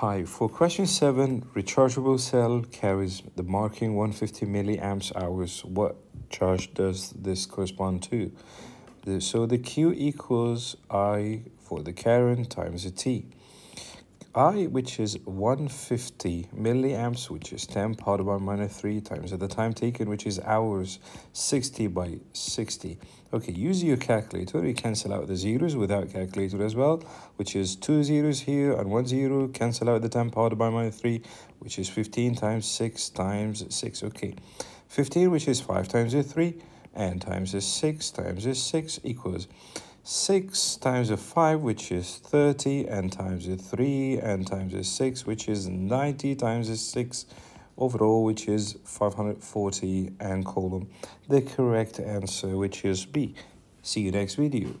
Hi, for question 7, rechargeable cell carries the marking 150 milliamps hours. What charge does this correspond to? So the Q equals I for the current times the T. I, which is 150 milliamps, which is 10 power by minus 3 times at the time taken, which is hours, 60 by 60. Okay, use your calculator. You cancel out the zeros without calculator as well, which is two zeros here and one zero. Cancel out the 10 power by minus 3, which is 15 times 6 times 6. Okay, 15, which is 5 times the 3, and times the 6 times the 6 equals 6 times the 5 which is 30 and times the 3 and times the 6 which is 90 times the 6 overall which is 540 and coulomb the correct answer which is B. See you next video.